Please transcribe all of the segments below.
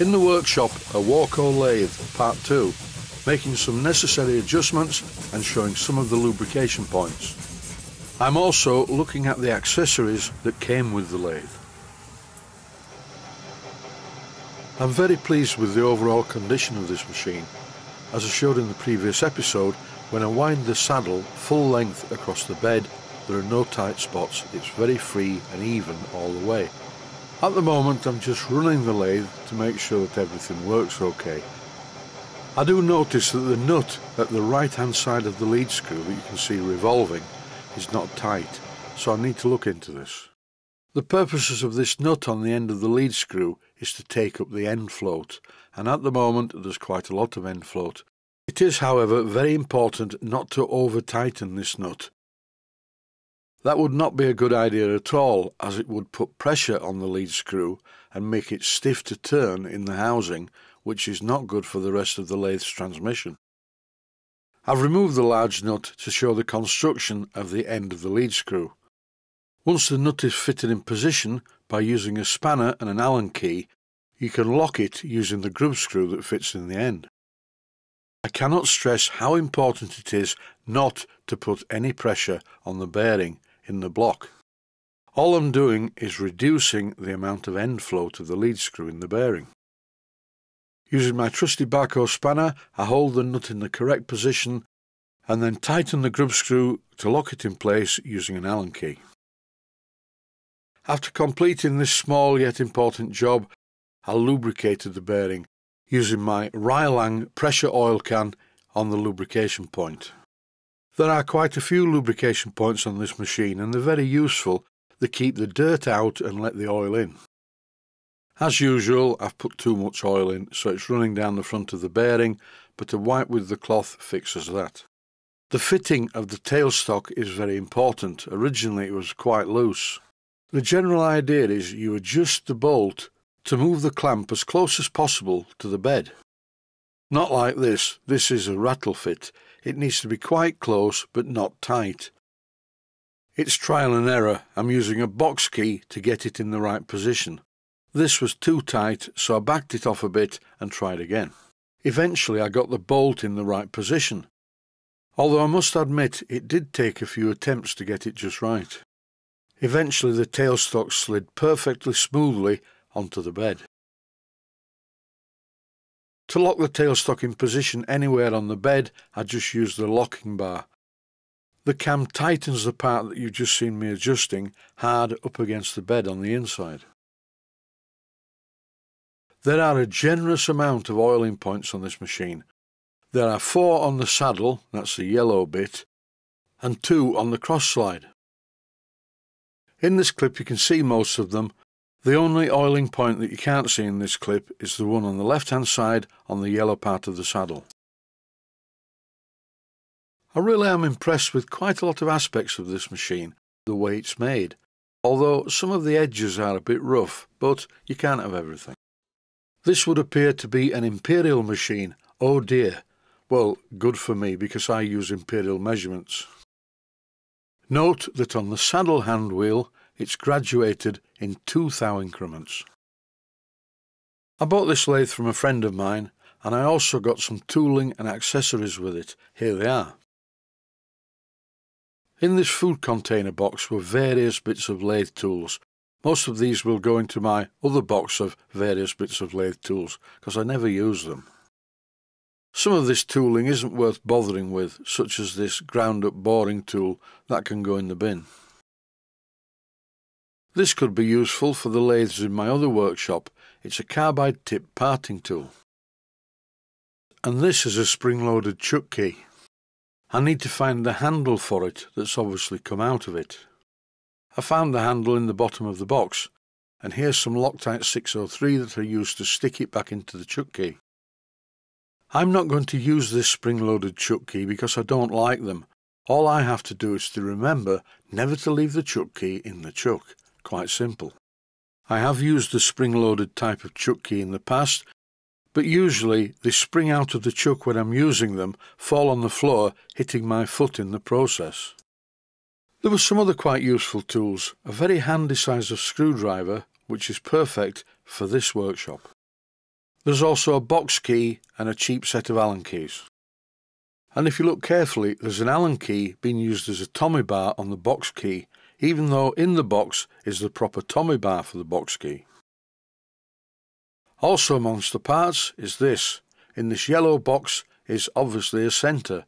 In the workshop, a Warco lathe, part 2, making some necessary adjustments and showing some of the lubrication points. I'm also looking at the accessories that came with the lathe. I'm very pleased with the overall condition of this machine. As I showed in the previous episode, when I wind the saddle full length across the bed, there are no tight spots, it's very free and even all the way. At the moment I'm just running the lathe to make sure that everything works okay. I do notice that the nut at the right hand side of the lead screw that you can see revolving is not tight, so I need to look into this. The purposes of this nut on the end of the lead screw is to take up the end float, and at the moment there's quite a lot of end float. It is, however, very important not to over tighten this nut that would not be a good idea at all, as it would put pressure on the lead screw and make it stiff to turn in the housing, which is not good for the rest of the lathe's transmission. I've removed the large nut to show the construction of the end of the lead screw. Once the nut is fitted in position by using a spanner and an Allen key, you can lock it using the grub screw that fits in the end. I cannot stress how important it is not to put any pressure on the bearing in the block. All I'm doing is reducing the amount of end float to the lead screw in the bearing. Using my trusty Bahco spanner, I hold the nut in the correct position and then tighten the grub screw to lock it in place using an Allen key. After completing this small yet important job, I lubricated the bearing using my Rylang pressure oil can on the lubrication point. There are quite a few lubrication points on this machine and they're very useful. They keep the dirt out and let the oil in. As usual, I've put too much oil in, so it's running down the front of the bearing, but a wipe with the cloth fixes that. The fitting of the tailstock is very important. Originally it was quite loose. The general idea is you adjust the bolt to move the clamp as close as possible to the bed. Not like this, this is a rattle fit. It needs to be quite close but not tight. It's trial and error. I'm using a box key to get it in the right position. This was too tight, so I backed it off a bit and tried again. Eventually I got the bolt in the right position, although I must admit it did take a few attempts to get it just right. Eventually the tailstock slid perfectly smoothly onto the bed. To lock the tailstock in position anywhere on the bed, I just use the locking bar. The cam tightens the part that you've just seen me adjusting hard up against the bed on the inside. There are a generous amount of oiling points on this machine. There are four on the saddle, that's the yellow bit, and two on the cross slide. In this clip you can see most of them, the only oiling point that you can't see in this clip is the one on the left hand side on the yellow part of the saddle. I really am impressed with quite a lot of aspects of this machine, the way it's made, although some of the edges are a bit rough, but you can't have everything. This would appear to be an imperial machine, oh dear. Well, good for me because I use imperial measurements. Note that on the saddle hand wheel it's graduated in two thou increments. I bought this lathe from a friend of mine and I also got some tooling and accessories with it. Here they are. In this food container box were various bits of lathe tools. Most of these will go into my other box of various bits of lathe tools because I never use them. Some of this tooling isn't worth bothering with, such as this ground up boring tool that can go in the bin. This could be useful for the lathes in my other workshop. It's a carbide tip parting tool. And this is a spring-loaded chuck key. I need to find the handle for it that's obviously come out of it. I found the handle in the bottom of the box, and here's some Loctite 603 that I used to stick it back into the chuck key. I'm not going to use this spring-loaded chuck key because I don't like them. All I have to do is to remember never to leave the chuck key in the chuck. Quite simple. I have used the spring-loaded type of chuck key in the past, but usually they spring out of the chuck when I'm using them, fall on the floor, hitting my foot in the process. There were some other quite useful tools, a very handy size of screwdriver, which is perfect for this workshop. There's also a box key and a cheap set of Allen keys. And if you look carefully, there's an Allen key being used as a Tommy bar on the box key, even though in the box is the proper Tommy bar for the box key. Also amongst the parts is this. In this yellow box is obviously a centre.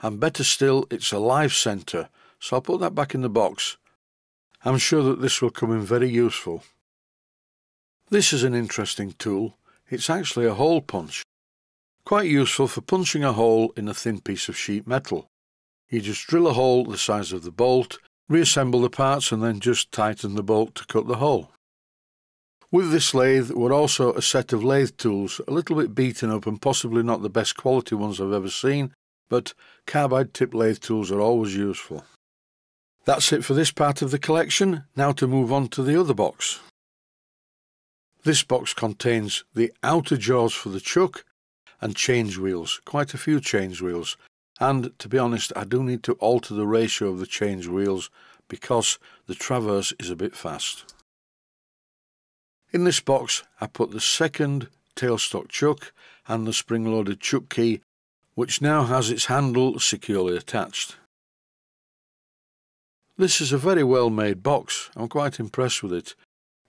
And better still, it's a live centre, so I'll put that back in the box. I'm sure that this will come in very useful. This is an interesting tool. It's actually a hole punch. Quite useful for punching a hole in a thin piece of sheet metal. You just drill a hole the size of the bolt, reassemble the parts and then just tighten the bolt to cut the hole. With this lathe were also a set of lathe tools, a little bit beaten up and possibly not the best quality ones I've ever seen, but carbide tip lathe tools are always useful. That's it for this part of the collection, now to move on to the other box. This box contains the outer jaws for the chuck and change wheels, quite a few change wheels, and to be honest I do need to alter the ratio of the change wheels because the traverse is a bit fast. In this box I put the second tailstock chuck and the spring-loaded chuck key which now has its handle securely attached. This is a very well made box, I'm quite impressed with it.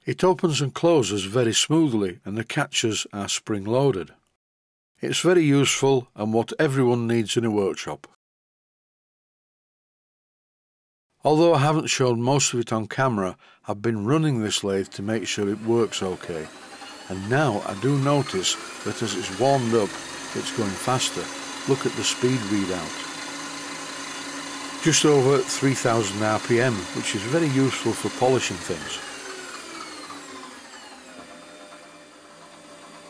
It opens and closes very smoothly and the catches are spring loaded. It's very useful and what everyone needs in a workshop. Although I haven't shown most of it on camera, I've been running this lathe to make sure it works okay. And now I do notice that as it's warmed up, it's going faster. Look at the speed readout. Just over 3000 RPM, which is very useful for polishing things.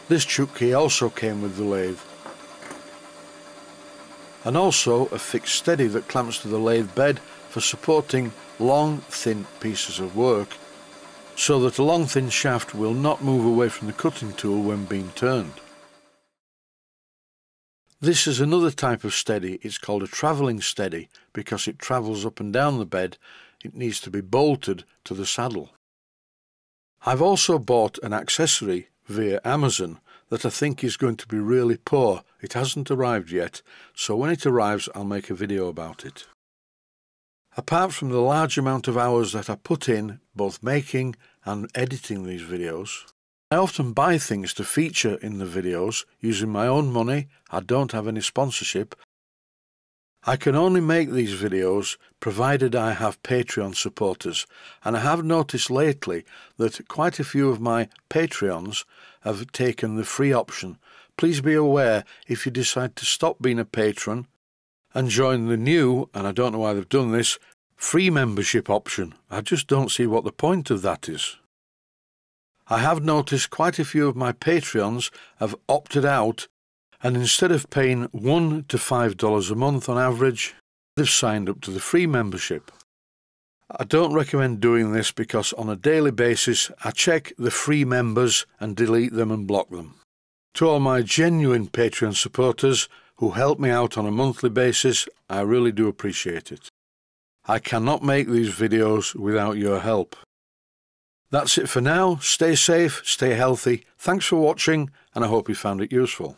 This chuck key also came with the lathe. And also a fixed steady that clamps to the lathe bed for supporting long thin pieces of work so that a long thin shaft will not move away from the cutting tool when being turned. This is another type of steady, it's called a travelling steady because it travels up and down the bed, it needs to be bolted to the saddle. I've also bought an accessory via Amazon that I think is going to be really poor. It hasn't arrived yet, so when it arrives I'll make a video about it. Apart from the large amount of hours that I put in both making and editing these videos, I often buy things to feature in the videos using my own money, I don't have any sponsorship. I can only make these videos provided I have Patreon supporters and I have noticed lately that quite a few of my Patreons have taken the free option. Please be aware if you decide to stop being a patron and join the new, and I don't know why they've done this, free membership option. I just don't see what the point of that is. I have noticed quite a few of my Patreons have opted out and instead of paying one to five dollars a month on average, they've signed up to the free membership. I don't recommend doing this because on a daily basis I check the free members and delete them and block them. To all my genuine Patreon supporters, who help me out on a monthly basis, I really do appreciate it. I cannot make these videos without your help. That's it for now. Stay safe, stay healthy. Thanks for watching, and I hope you found it useful.